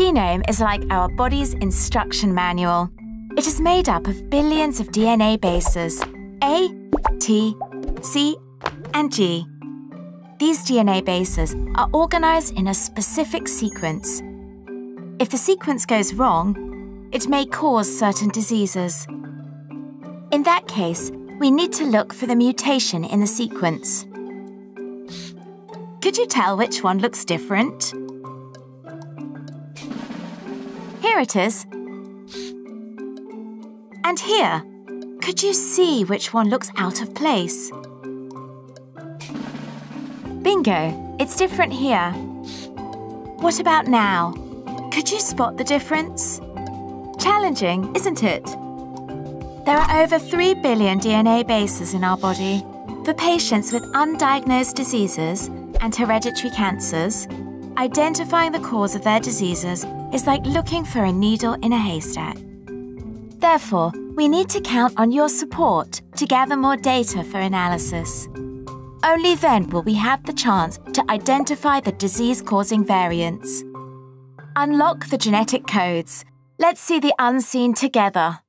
genome is like our body's instruction manual. It is made up of billions of DNA bases A, T, C, and G. These DNA bases are organized in a specific sequence. If the sequence goes wrong, it may cause certain diseases. In that case, we need to look for the mutation in the sequence. Could you tell which one looks different? Here it is. And here, could you see which one looks out of place? Bingo, it's different here. What about now? Could you spot the difference? Challenging, isn't it? There are over 3 billion DNA bases in our body. For patients with undiagnosed diseases and hereditary cancers, identifying the cause of their diseases is like looking for a needle in a haystack. Therefore, we need to count on your support to gather more data for analysis. Only then will we have the chance to identify the disease causing variants. Unlock the genetic codes. Let's see the unseen together.